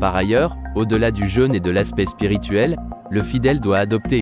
Par ailleurs, au-delà du jeûne et de l'aspect spirituel, le fidèle doit adopter